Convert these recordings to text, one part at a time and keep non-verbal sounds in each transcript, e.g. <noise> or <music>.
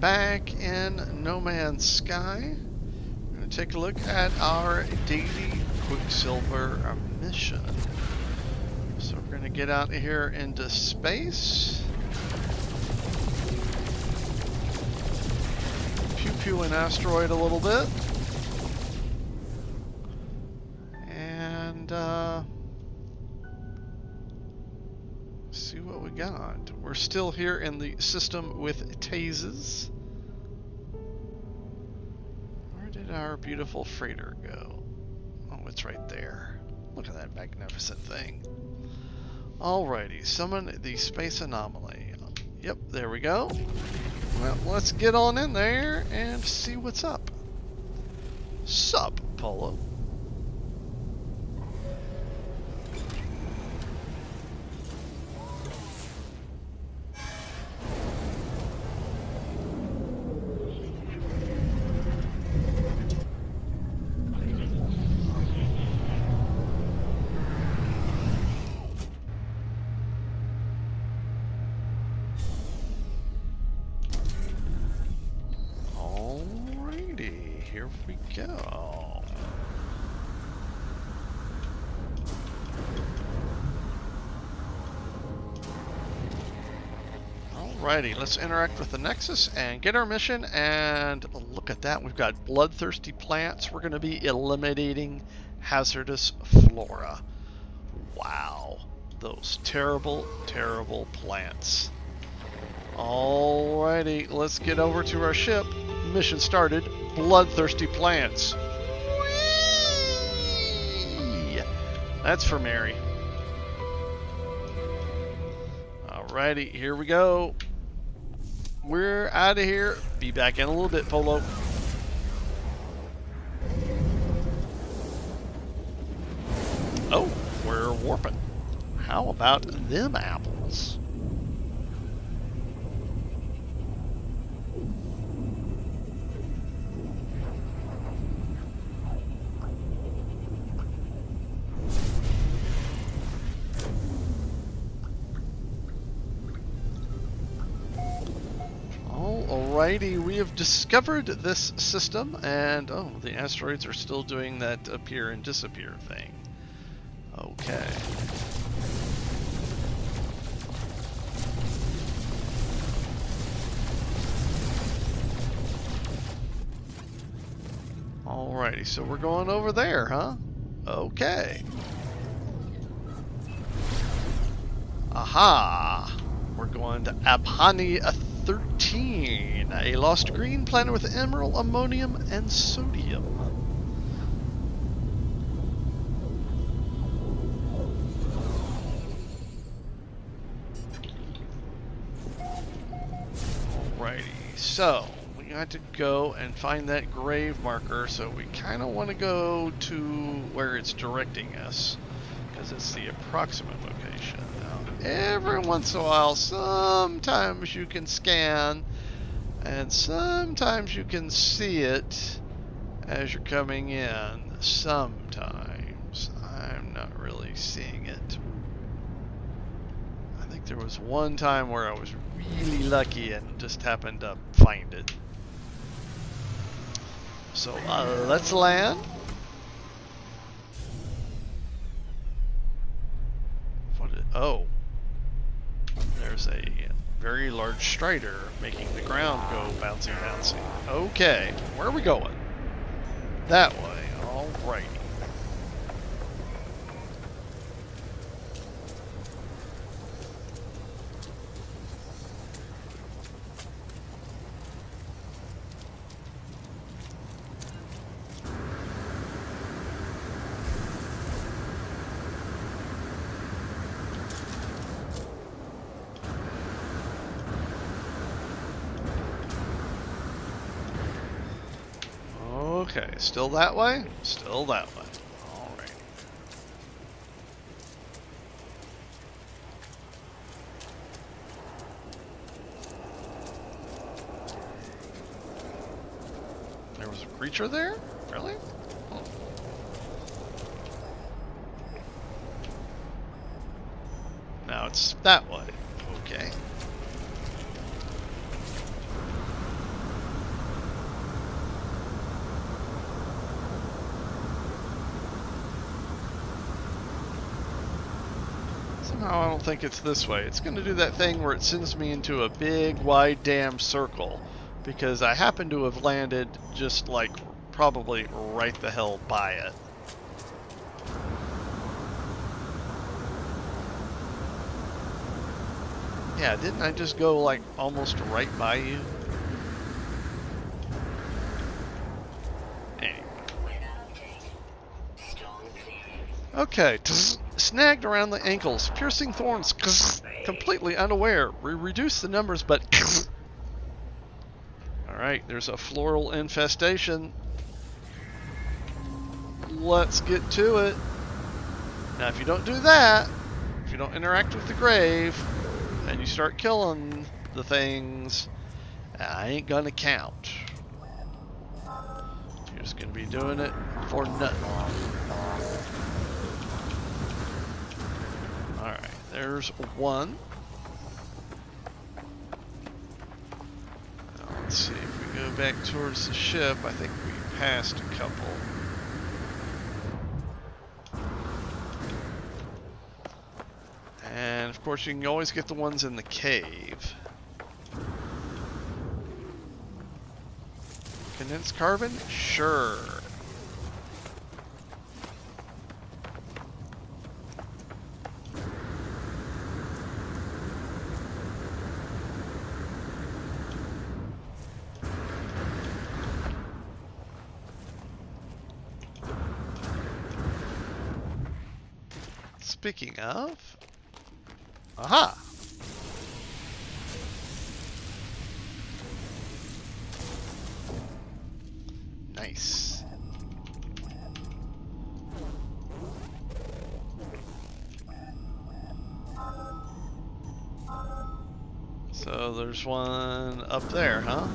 Back in No Man's Sky. We're going to take a look at our daily Quicksilver mission. So we're going to get out of here into space. Pew pew an asteroid a little bit. And, uh, see what we got. We're still here in the system with Tazes. Did our beautiful freighter go? Oh, it's right there. Look at that magnificent thing. Alrighty, summon the space anomaly. Yep, there we go. Well, let's get on in there and see what's up. Sup, Polo? Here we go. Alrighty, let's interact with the Nexus and get our mission. And look at that, we've got bloodthirsty plants. We're going to be eliminating hazardous flora. Wow, those terrible, terrible plants. Alrighty, let's get over to our ship. Mission started. Bloodthirsty plants. Whee! That's for Mary. Alrighty, here we go. We're out of here. Be back in a little bit, Polo. Oh, we're warping. How about them apples? Have discovered this system, and oh, the asteroids are still doing that appear and disappear thing. Okay. Alrighty, so we're going over there, huh? Okay. Aha! We're going to Abhani 13, a lost green planet with emerald, ammonium, and sodium. Alrighty, so we got to go and find that grave marker, so we kind of want to go to where it's directing us, because it's the approximate location. Every once in a while, sometimes you can scan, and sometimes you can see it as you're coming in. Sometimes. I'm not really seeing it. I think there was one time where I was really lucky and just happened to find it. So uh, let's land. What? Is, oh, there's a very large strider making the ground go bouncy bouncy. Okay, where are we going? That way. Alrighty. Okay, still that way? Still that way. Alright. There was a creature there? Really? Now it's that way. Okay. Somehow I don't think it's this way. It's going to do that thing where it sends me into a big, wide damn circle. Because I happen to have landed just like probably right the hell by it. Yeah, didn't I just go like almost right by you? Anyway. Okay, <laughs> snagged around the ankles, piercing thorns, completely unaware. We reduce the numbers, but... Alright, there's a floral infestation. Let's get to it. Now, if you don't do that, if you don't interact with the grave, and you start killing the things, I ain't gonna count. You're just gonna be doing it for nothing. Alright, there's one. Now, let's see, if we go back towards the ship, I think we passed a couple. And of course you can always get the ones in the cave. Condensed carbon? Sure. Speaking of, Aha! Nice. So there's one up there, huh?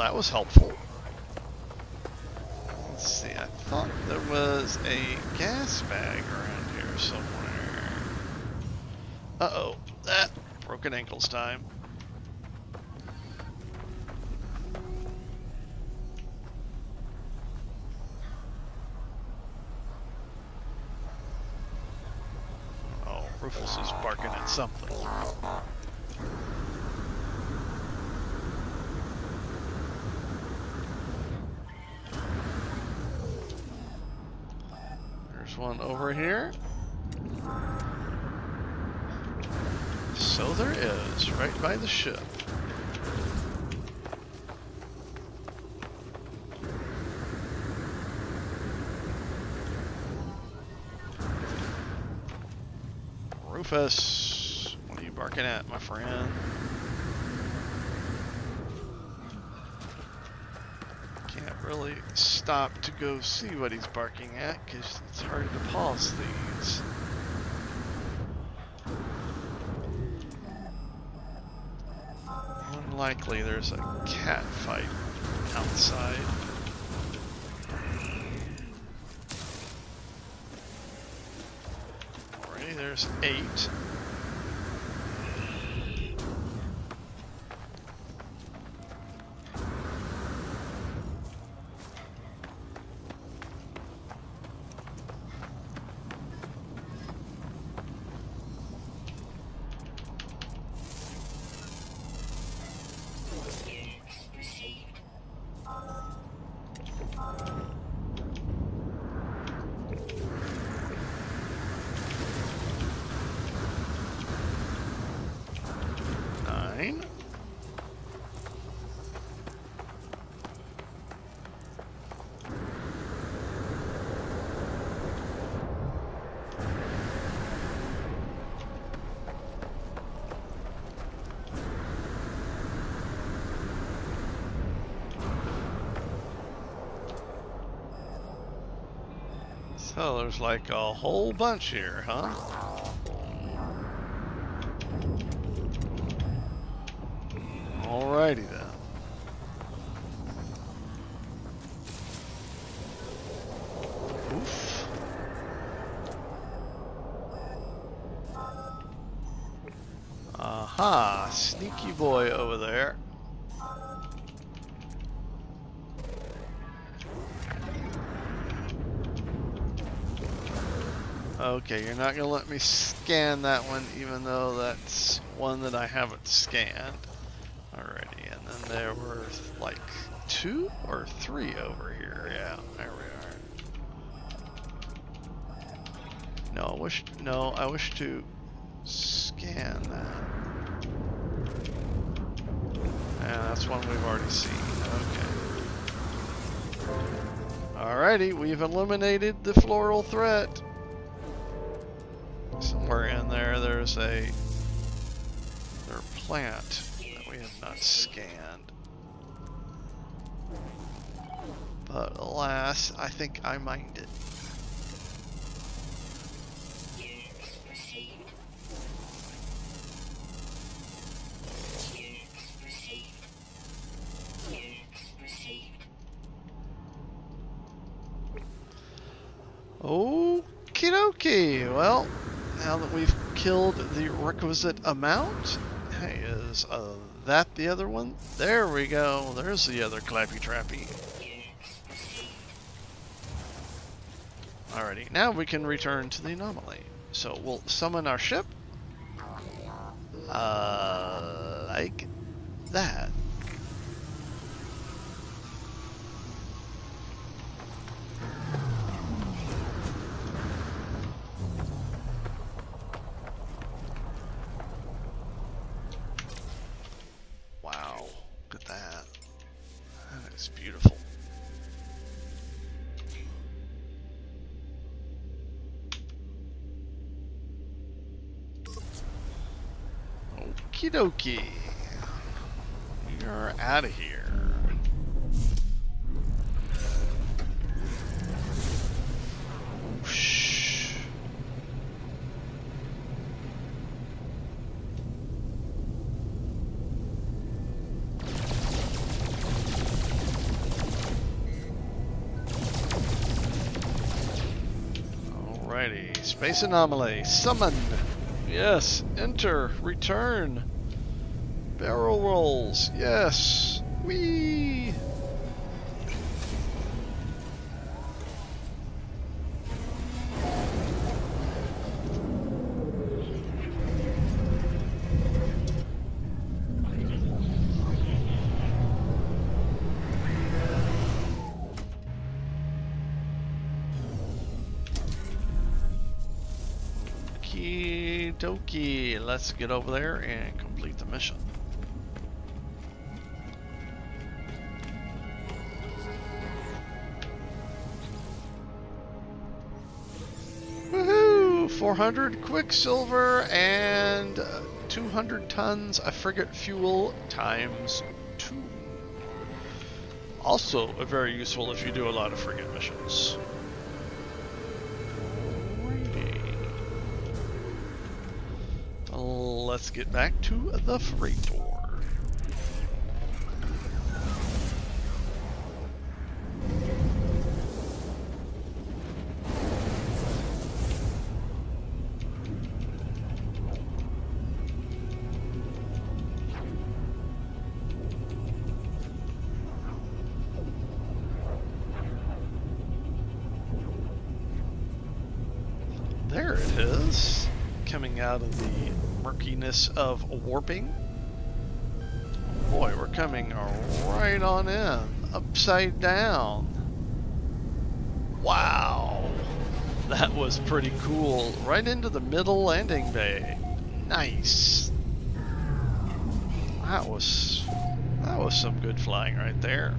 That was helpful. Let's see, I thought there was a gas bag around here somewhere. Uh-oh, that broken ankles time. Oh, Rufus is barking at something. One over here. So there is, right by the ship. Rufus, what are you barking at, my friend? Can't really stop to go see what he's barking at because it's hard to pause these. Unlikely there's a cat fight outside. Alrighty, there's eight. Oh, there's like a whole bunch here, huh? Alrighty then. Oof. Uh-huh. sneaky boy over there. Okay, you're not going to let me scan that one, even though that's one that I haven't scanned already. And then there were like two or three over here. Yeah, there we are. No, I wish, no, I wish to scan that. Yeah, that's one we've already seen. Okay. Alrighty, we've eliminated the floral threat there there's a their plant that we have not scanned. But alas, I think I mined it. Okie dokie. Well, now that we've killed the requisite amount, hey, is uh, that the other one? There we go. There's the other Clappy Trappy. Alrighty, now we can return to the anomaly. So we'll summon our ship. Uh, like that. Okie dokie. You're out of here. Alrighty, Space Anomaly, summon! Yes, enter, return. Barrel rolls, yes. Whee! Let's get over there and complete the mission. Woohoo! 400 quicksilver and uh, 200 tons of frigate fuel times 2. Also very useful if you do a lot of frigate missions. Let's get back to the freighter. There it is, coming out of the murkiness of warping. Boy, we're coming right on in, upside down. Wow, that was pretty cool. Right into the middle landing bay. Nice. That was that was some good flying right there.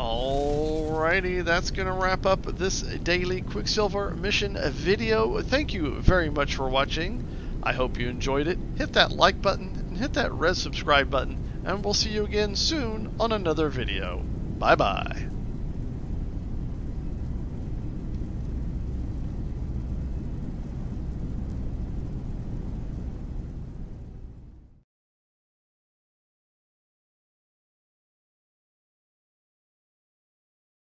Alrighty, that's going to wrap up this daily Quicksilver mission video. Thank you very much for watching. I hope you enjoyed it. Hit that like button and hit that red subscribe button, and we'll see you again soon on another video. Bye-bye.